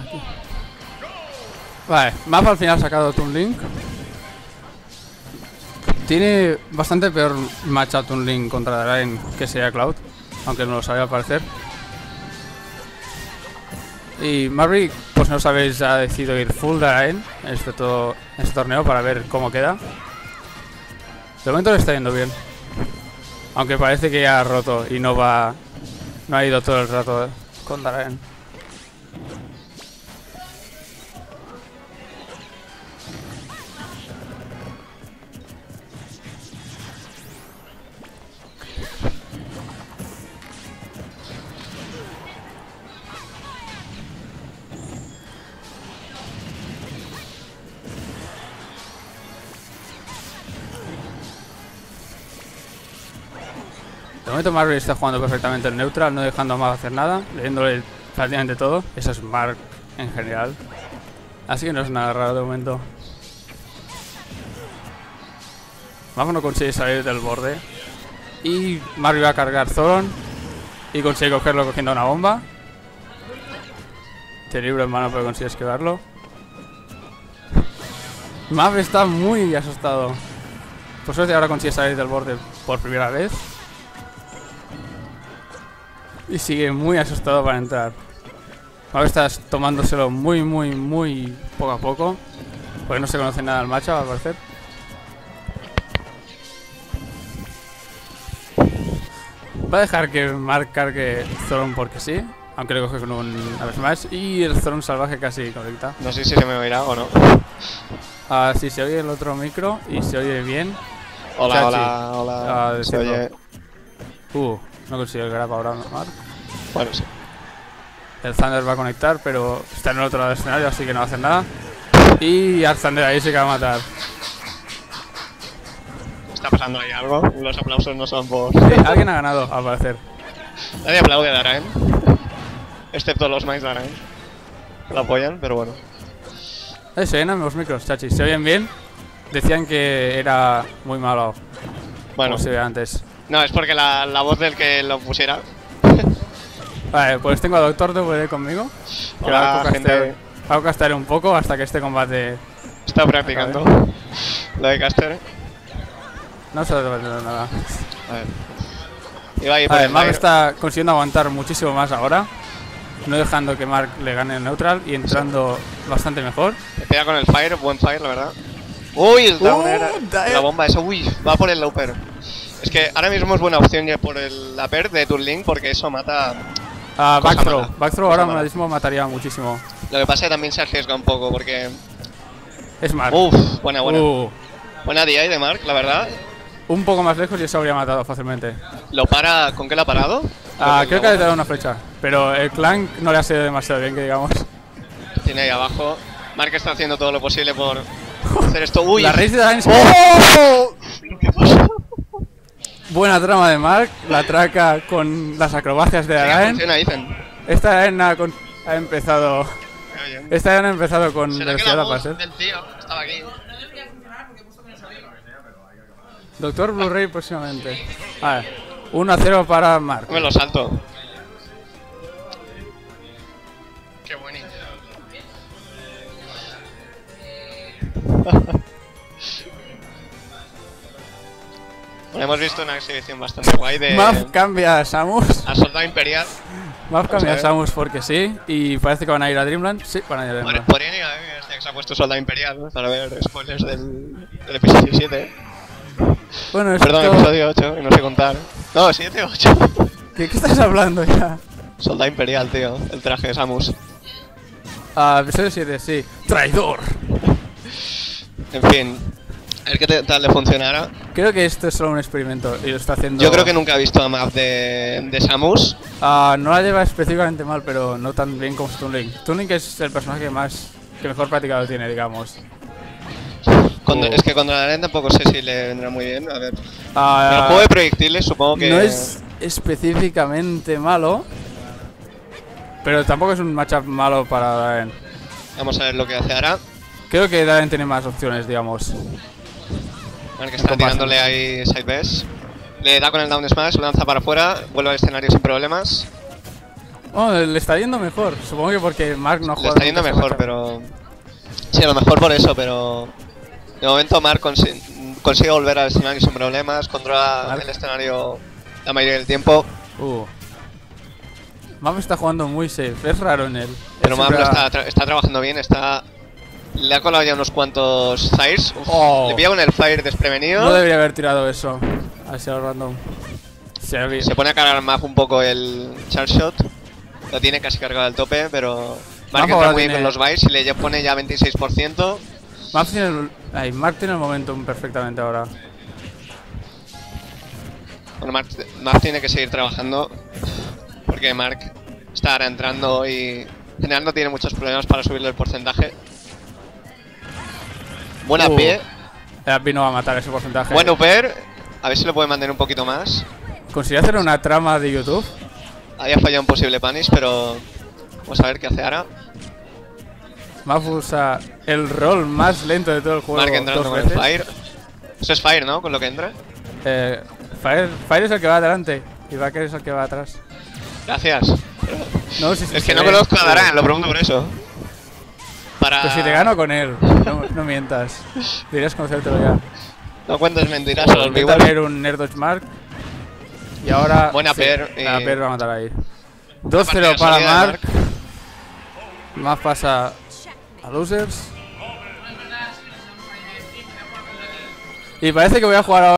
Aquí. Vale, mapa al final ha sacado Toon Link. Tiene bastante peor matchup Toon Link contra Darain que sería Cloud, aunque no lo sabía al parecer. Y Maverick, pues no sabéis, ha decidido ir full Darain en este, en este torneo para ver cómo queda. De momento le está yendo bien. Aunque parece que ya ha roto y no va. No ha ido todo el rato con Darain. Momento Marvel está jugando perfectamente el neutral, no dejando a Mag hacer nada, leyéndole prácticamente todo. Eso es Mark en general. Así que no es nada raro de momento. Mag no consigue salir del borde. Y Marvel va a cargar Zoron. Y consigue cogerlo cogiendo una bomba. Te libro en mano pero consigue esquivarlo. Mav está muy asustado. Por suerte ahora consigue salir del borde por primera vez. Y sigue muy asustado para entrar. Ahora estás tomándoselo muy, muy, muy poco a poco. Porque no se conoce nada del macho, al parecer. Va a dejar que Mark cargue Zoron porque sí. Aunque le coge con un Aves más. Y el Zoron salvaje casi conecta. No sé si se me oirá o no. Ah, sí, se oye el otro micro y se oye bien. Hola, Chachi. hola, hola. Ah, se oye. Uh, no consigo el grab ahora, Mark. Bueno, sí. El Thunder va a conectar, pero está en el otro lado del escenario, así que no va a hacer nada. Y al Thunder ahí se que va a matar. Está pasando ahí algo. Los aplausos no son por. Sí, alguien ha ganado, al parecer. Nadie aplaude a Daraen. Excepto los Mice Daraen. Lo apoyan, pero bueno. Eh, se llenan los micros, chachi. ¿Se oyen bien? Decían que era muy malo, Bueno, como se veía antes. No, es porque la, la voz del que lo pusiera. Vale, pues tengo a Doctor DVD conmigo. Que Hola, va a gente. va a castear un poco hasta que este combate Está practicando. Lo de Caster. no se a nada. A ver. Iba ahí por Vale, el Mark Fire. está consiguiendo aguantar muchísimo más ahora. No dejando que Mark le gane el neutral y entrando bastante mejor. Me pega con el Fire, buen Fire, la verdad. Uy, el Downer. Downer. la bomba esa, uy, va por el Looper. Es que ahora mismo es buena opción ya por el Upper de Link porque eso mata. Ah, mala. Backthrow Cosa ahora mala. mismo mataría muchísimo. Lo que pasa es que también se arriesga un poco porque. Es Mark. Uf, buena, buena. Uh, Buena DI de Mark, la verdad. un poco más lejos y eso habría matado fácilmente. Lo para. ¿Con qué lo ha parado? Ah, creo que le bomba dado una flecha. Pero el clank no le ha sido demasiado bien, que digamos. Tiene ahí abajo. Mark está haciendo todo lo posible por hacer esto. Uy, La raíz de Dines. ¡Oh! ¿Qué pasa? Buena trama de Mark. La traca con las acrobacias de dicen. Esta Araen ha, con- ha empezado. Oye. Esta Araen ha empezado con ¿Será que velocidad la al voz parecer. del tío estaba aquí? Doctor Blu-ray próximamente. Vale. 1 a 0 para Mark. Me lo salto. Qué bonito. bueno, hemos visto una exhibición bastante guay de Maf cambia a Samus. a Soldado Imperial. Maf cambia a. Samus porque sí. Y parece que van a ir a Dreamland. Sí, van a ir a Dreamland. podrían ir a este que se ha puesto Soldado Imperial ¿no? para ver spoilers del, del episodio 7. Bueno, esto... Perdón, episodio 8, y no sé contar. No, 7 8. ¿Qué, ¿Qué estás hablando ya? Soldado Imperial, tío. El traje de Samus. Ah, episodio 7, sí. Traidor. En fin. A ver qué te- tal le funcionara. Creo que esto es solo un experimento y lo está haciendo. Yo creo que nunca he visto a map de, de Samus. Ah, no la lleva específicamente mal, pero no tan bien como Toon Link. Toon Link es el personaje que más. que mejor practicado tiene, digamos. Cuando- Oh. Es que contra la arena tampoco sé si le vendrá muy bien. A ver. Ah, el juego de proyectiles supongo que. No es específicamente malo, pero tampoco es un matchup malo para Daren. Vamos a ver lo que hace ahora. Creo que Daren tiene más opciones, digamos. Que está tirándole ahí side best. Le da con el down smash, lo lanza para afuera, vuelve al escenario sin problemas. Oh, le está yendo mejor. Supongo que porque Mark no Le juega. está yendo mejor, pero... Sí, a lo mejor por eso, pero... De momento Mark consi- consigue volver al escenario sin problemas, controla Mark. el escenario la mayoría del tiempo, Uh. Map está jugando muy safe. Es raro en él. pero siempre está, tra- está trabajando bien, está... Le ha colado ya unos cuantos fires. Uf, Oh. Le pilla con el fire desprevenido. No debería haber tirado eso. Así a lo random. Se pone a cargar Maf un poco el charge shot. Lo tiene casi cargado al tope, pero Mark Maf entra muy bien con los buys y le pone ya 26%. Map tiene el... Ay, Mark tiene el momentum perfectamente ahora. Bueno, Mark, Mark tiene que seguir trabajando porque Mark está ahora entrando y generando tiene muchos problemas para subirle el porcentaje. Buena Uh. pie, El Api no va a matar ese porcentaje. buen upper. A ver si lo puede mantener un poquito más. Consigue hacer una trama de YouTube. Había fallado un posible punish, pero vamos a ver qué hace ahora. Map usa el rol más lento de todo el juego. Mark entrando con el fire. Eso es fire, ¿no? Con lo que entra. Eh, Fire, Fire es el que va adelante y Baker es el que va atrás. Gracias. No, si, si Es que no ve. conozco a Daran, lo pregunto por eso. Para... Pues si te gano con él, no, no mientas. Deberías conocértelo ya. No cuentes mentiras a los vivos. leer un Nerdodge Mark. Y ahora. Buena pair, La eh, pair va a matar ahí. partida 2-0 para Mark. Más pasa a Losers. Y parece que voy a jugar ahora.